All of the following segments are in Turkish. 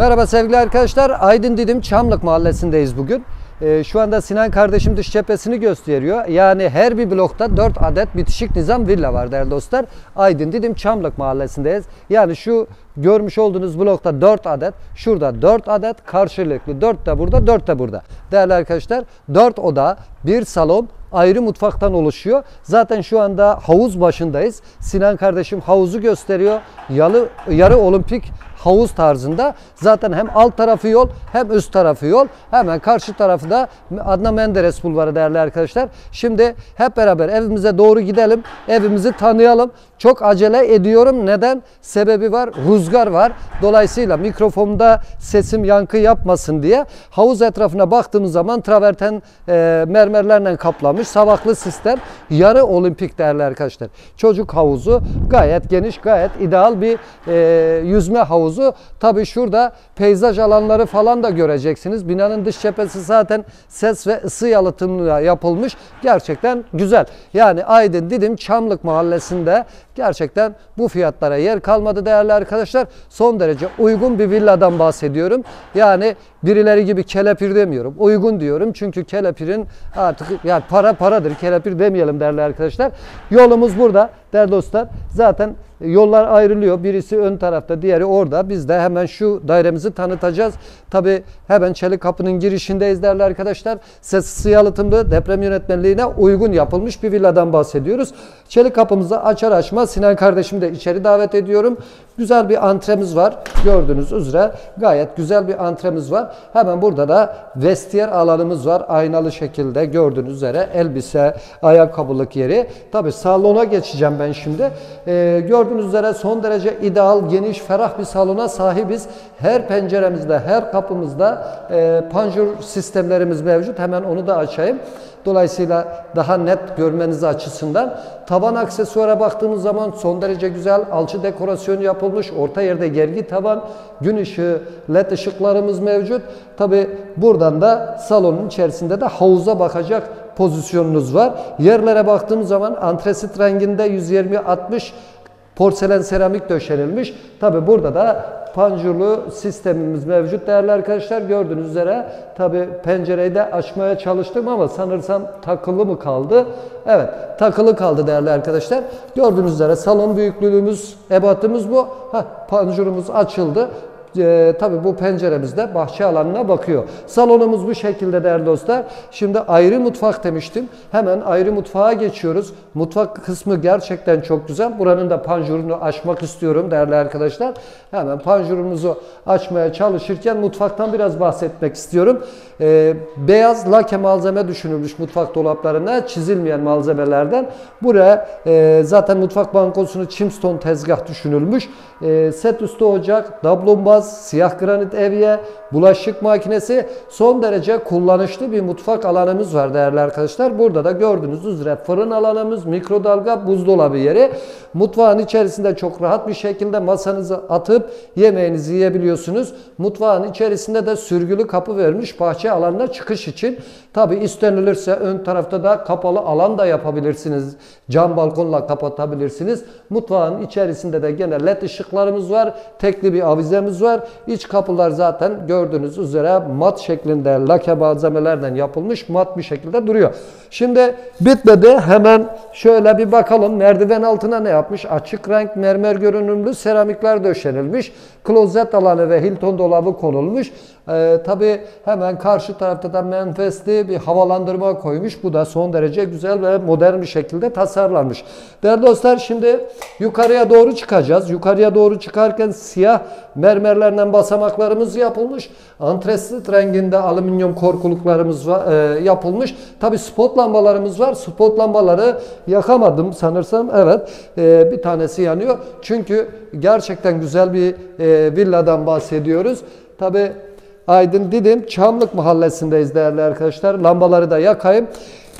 Merhaba sevgili arkadaşlar. Aydın Didim Çamlık Mahallesi'ndeyiz bugün. Ee, şu anda Sinan kardeşim dış cephesini gösteriyor. Yani her bir blokta 4 adet bitişik nizam villa var değerli dostlar. Aydın Didim Çamlık Mahallesi'ndeyiz. Yani şu görmüş olduğunuz blokta 4 adet, şurada 4 adet karşılıklı 4 de burada 4 de burada. Değerli arkadaşlar 4 oda, bir salon, ayrı mutfaktan oluşuyor. Zaten şu anda havuz başındayız. Sinan kardeşim havuzu gösteriyor. Yalı, yarı olimpik havuz tarzında. Zaten hem alt tarafı yol hem üst tarafı yol. Hemen karşı tarafı da Adnan Menderes Bulvarı değerli arkadaşlar. Şimdi hep beraber evimize doğru gidelim. Evimizi tanıyalım. Çok acele ediyorum. Neden? Sebebi var. Rüzgar var. Dolayısıyla mikrofonda sesim yankı yapmasın diye havuz etrafına baktığımız zaman traverten e, mermerlerle kaplamış. Sabahlı sistem. Yarı olimpik değerli arkadaşlar. Çocuk havuzu gayet geniş, gayet ideal bir e, yüzme havuzu. Tabii şurada peyzaj alanları falan da göreceksiniz. Binanın dış cephesi zaten ses ve ısı yalıtımıyla yapılmış. Gerçekten güzel. Yani Aydın Didim Çamlık Mahallesi'nde gerçekten bu fiyatlara yer kalmadı değerli arkadaşlar. Son derece uygun bir villadan bahsediyorum. Yani birileri gibi kelepir demiyorum. Uygun diyorum. Çünkü kelepirin artık yani para paradır. Kelepir demeyelim değerli arkadaşlar. Yolumuz burada değerli dostlar. Zaten yollar ayrılıyor. Birisi ön tarafta, diğeri orada. Biz de hemen şu dairemizi tanıtacağız. Tabi hemen Çelik Kapı'nın girişindeyiz değerli arkadaşlar. Ses ısı yalıtımlı deprem yönetmenliğine uygun yapılmış bir villadan bahsediyoruz. Çelik Kapımızı açar açmaz Sinan kardeşimi de içeri davet ediyorum. Güzel bir antremiz var. Gördüğünüz üzere gayet güzel bir antremiz var. Hemen burada da vestiyer alanımız var. Aynalı şekilde gördüğünüz üzere elbise, ayakkabılık yeri. Tabi salona geçeceğim ben şimdi. Ee, gördüğünüz üzere son derece ideal, geniş, ferah bir salona sahibiz. Her penceremizde, her kapımızda e, panjur sistemlerimiz mevcut. Hemen onu da açayım. Dolayısıyla daha net görmeniz açısından taban aksesuara baktığımız zaman son derece güzel alçı dekorasyonu yapılmış. Orta yerde gergi taban, gün ışığı, led ışıklarımız mevcut. Tabi buradan da salonun içerisinde de havuza bakacak pozisyonunuz var. Yerlere baktığımız zaman antresit renginde 120-60 porselen seramik döşenilmiş. Tabi burada da panjurlu sistemimiz mevcut değerli arkadaşlar. Gördüğünüz üzere tabi pencereyi de açmaya çalıştım ama sanırsam takılı mı kaldı? Evet takılı kaldı değerli arkadaşlar. Gördüğünüz üzere salon büyüklüğümüz, ebatımız bu. Heh, panjurumuz açıldı e, tabii bu penceremizde bahçe alanına bakıyor. Salonumuz bu şekilde değerli dostlar. Şimdi ayrı mutfak demiştim. Hemen ayrı mutfağa geçiyoruz. Mutfak kısmı gerçekten çok güzel. Buranın da panjurunu açmak istiyorum değerli arkadaşlar. Hemen panjurumuzu açmaya çalışırken mutfaktan biraz bahsetmek istiyorum. E, beyaz lake malzeme düşünülmüş mutfak dolaplarına çizilmeyen malzemelerden. Buraya e, zaten mutfak bankosunu çimston tezgah düşünülmüş. E, set üstü ocak, dablumbaz, siyah granit evye, bulaşık makinesi son derece kullanışlı bir mutfak alanımız var değerli arkadaşlar. Burada da gördüğünüz üzere fırın alanımız, mikrodalga, buzdolabı yeri. Mutfağın içerisinde çok rahat bir şekilde masanızı atıp yemeğinizi yiyebiliyorsunuz. Mutfağın içerisinde de sürgülü kapı vermiş bahçe alanına çıkış için. Tabi istenilirse ön tarafta da kapalı alan da yapabilirsiniz. Cam balkonla kapatabilirsiniz. Mutfağın içerisinde de gene led ışıklarımız var. Tekli bir avizemiz var. İç kapılar zaten gördüğünüz üzere mat şeklinde lake malzemelerden yapılmış mat bir şekilde duruyor. Şimdi bitmedi. Hemen şöyle bir bakalım. Merdiven altına ne yapmış? Açık renk mermer görünümlü seramikler döşenilmiş. Klozet alanı ve Hilton dolabı konulmuş. Ee, Tabi hemen karşı tarafta da menfesli bir havalandırma koymuş. Bu da son derece güzel ve modern bir şekilde tasarlanmış. Değerli dostlar şimdi yukarıya doğru çıkacağız. Yukarıya doğru çıkarken siyah mermerlerden basamaklarımız yapılmış. Antresit renginde alüminyum korkuluklarımız var, e, yapılmış. Tabi spot lambalarımız var. Spot lambaları yakamadım sanırsam. Evet e, bir tanesi yanıyor. Çünkü gerçekten güzel bir e, villadan bahsediyoruz. Tabi Aydın Didim Çamlık Mahallesi'ndeyiz değerli arkadaşlar. Lambaları da yakayım.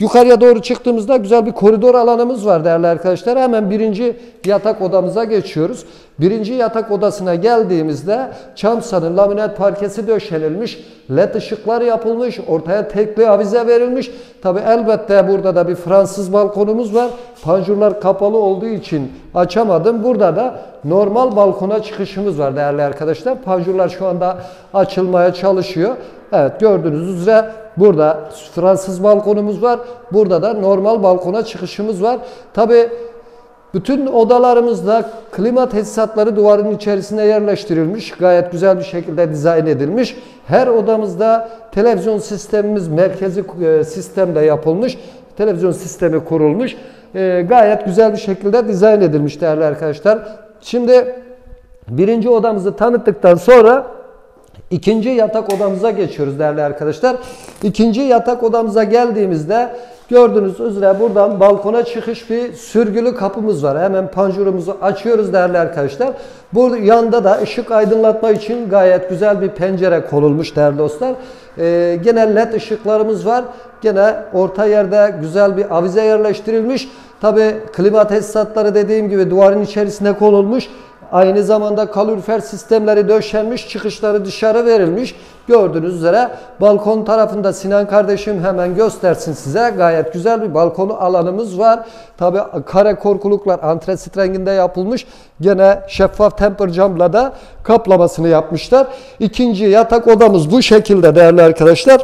Yukarıya doğru çıktığımızda güzel bir koridor alanımız var değerli arkadaşlar. Hemen birinci yatak odamıza geçiyoruz. Birinci yatak odasına geldiğimizde çamsanın laminat parkesi döşenilmiş, led ışıklar yapılmış, ortaya tekli avize verilmiş. Tabi elbette burada da bir Fransız balkonumuz var. Panjurlar kapalı olduğu için açamadım. Burada da normal balkona çıkışımız var değerli arkadaşlar. Panjurlar şu anda açılmaya çalışıyor. Evet gördüğünüz üzere burada Fransız balkonumuz var. Burada da normal balkona çıkışımız var. Tabi bütün odalarımızda klima tesisatları duvarın içerisine yerleştirilmiş. Gayet güzel bir şekilde dizayn edilmiş. Her odamızda televizyon sistemimiz merkezi e, sistemde yapılmış. Televizyon sistemi kurulmuş. E, gayet güzel bir şekilde dizayn edilmiş değerli arkadaşlar. Şimdi birinci odamızı tanıttıktan sonra ikinci yatak odamıza geçiyoruz değerli arkadaşlar. İkinci yatak odamıza geldiğimizde Gördüğünüz üzere buradan balkona çıkış bir sürgülü kapımız var. Hemen panjurumuzu açıyoruz değerli arkadaşlar. Bu yanda da ışık aydınlatma için gayet güzel bir pencere konulmuş değerli dostlar. Ee, gene led ışıklarımız var. Gene orta yerde güzel bir avize yerleştirilmiş. Tabi klima tesisatları dediğim gibi duvarın içerisine konulmuş. Aynı zamanda kalorifer sistemleri döşenmiş, çıkışları dışarı verilmiş. Gördüğünüz üzere balkon tarafında Sinan kardeşim hemen göstersin size. Gayet güzel bir balkonu alanımız var. Tabi kare korkuluklar antresit renginde yapılmış. Gene şeffaf temper camla da kaplamasını yapmışlar. İkinci yatak odamız bu şekilde değerli arkadaşlar.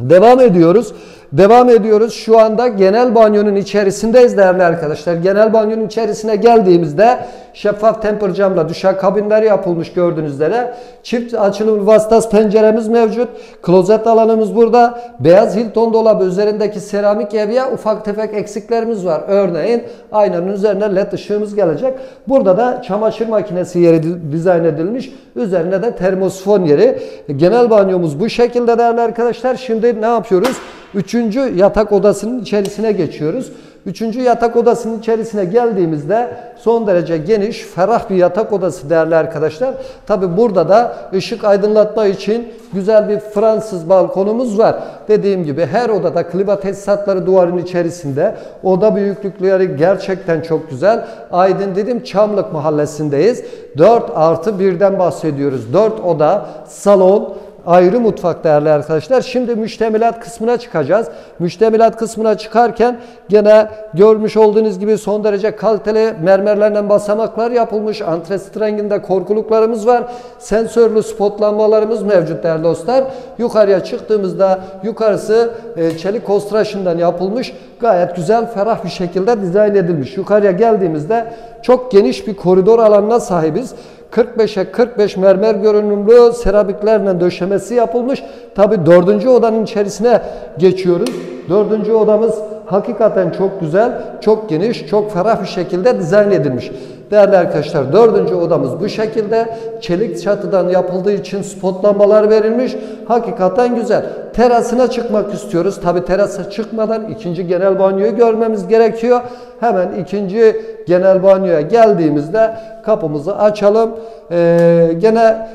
Devam ediyoruz. Devam ediyoruz. Şu anda genel banyonun içerisindeyiz değerli arkadaşlar. Genel banyonun içerisine geldiğimizde şeffaf temper camla düşen kabinler yapılmış gördüğünüz üzere. Çift açılım vasıtası penceremiz mevcut. Klozet alanımız burada. Beyaz Hilton dolabı üzerindeki seramik evye ufak tefek eksiklerimiz var. Örneğin aynanın üzerine led ışığımız gelecek. Burada da çamaşır makinesi yeri dizayn edilmiş. Üzerine de termosifon yeri. Genel banyomuz bu şekilde değerli arkadaşlar. Şimdi ne yapıyoruz? Üçüncü yatak odasının içerisine geçiyoruz. Üçüncü yatak odasının içerisine geldiğimizde son derece geniş, ferah bir yatak odası değerli arkadaşlar. Tabi burada da ışık aydınlatma için güzel bir Fransız balkonumuz var. Dediğim gibi her odada klima tesisatları duvarın içerisinde. Oda büyüklükleri gerçekten çok güzel. Aydın dedim Çamlık mahallesindeyiz. 4 artı 1'den bahsediyoruz. 4 oda, salon, ayrı mutfak değerli arkadaşlar. Şimdi müştemilat kısmına çıkacağız. Müştemilat kısmına çıkarken gene görmüş olduğunuz gibi son derece kaliteli mermerlerden basamaklar yapılmış. Antresit renginde korkuluklarımız var. Sensörlü spot lambalarımız mevcut değerli dostlar. Yukarıya çıktığımızda yukarısı e, çelik konstraşından yapılmış. Gayet güzel, ferah bir şekilde dizayn edilmiş. Yukarıya geldiğimizde çok geniş bir koridor alanına sahibiz. 45'e 45 mermer görünümlü seramiklerle döşemesi yapılmış. Tabi dördüncü odanın içerisine geçiyoruz. Dördüncü odamız hakikaten çok güzel, çok geniş, çok ferah bir şekilde dizayn edilmiş. Değerli arkadaşlar dördüncü odamız bu şekilde. Çelik çatıdan yapıldığı için spot lambalar verilmiş. Hakikaten güzel. Terasına çıkmak istiyoruz. Tabi terasa çıkmadan ikinci genel banyoyu görmemiz gerekiyor. Hemen ikinci genel banyoya geldiğimizde kapımızı açalım. Ee, gene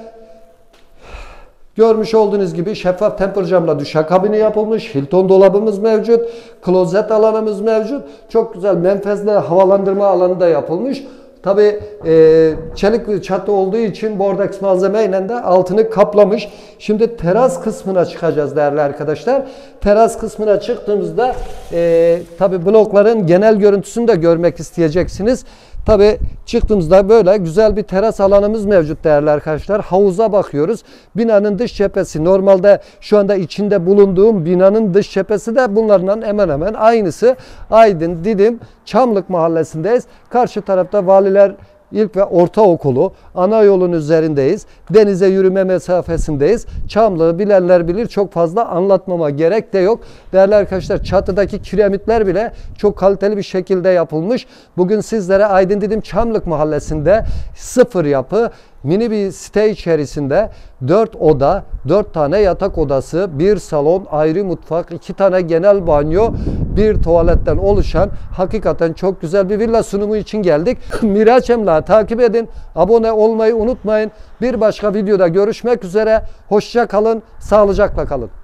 Görmüş olduğunuz gibi şeffaf temper camla düşe kabini yapılmış. Hilton dolabımız mevcut. Klozet alanımız mevcut. Çok güzel menfezle havalandırma alanı da yapılmış. Tabi e, çelik çatı olduğu için bordex malzemeyle de altını kaplamış. Şimdi teras kısmına çıkacağız değerli arkadaşlar. Teras kısmına çıktığımızda e, tabi blokların genel görüntüsünü de görmek isteyeceksiniz. Tabi çıktığımızda böyle güzel bir teras alanımız mevcut değerli arkadaşlar. Havuza bakıyoruz. Binanın dış cephesi normalde şu anda içinde bulunduğum binanın dış cephesi de bunlardan hemen hemen aynısı. Aydın, Didim, Çamlık mahallesindeyiz. Karşı tarafta valiler İlk ve ortaokulu ana yolun üzerindeyiz. Denize yürüme mesafesindeyiz. Çamlığı bilenler bilir çok fazla anlatmama gerek de yok. Değerli arkadaşlar çatıdaki kiremitler bile çok kaliteli bir şekilde yapılmış. Bugün sizlere Aydın Didim Çamlık mahallesinde sıfır yapı mini bir site içerisinde 4 oda, 4 tane yatak odası, bir salon, ayrı mutfak, 2 tane genel banyo, bir tuvaletten oluşan hakikaten çok güzel bir villa sunumu için geldik. Miraç Emlak'ı takip edin, abone olmayı unutmayın. Bir başka videoda görüşmek üzere. Hoşça kalın, sağlıcakla kalın.